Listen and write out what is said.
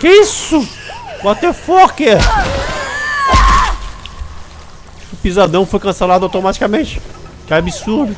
Que isso? What the fuck? O pisadão foi cancelado automaticamente. Que absurdo.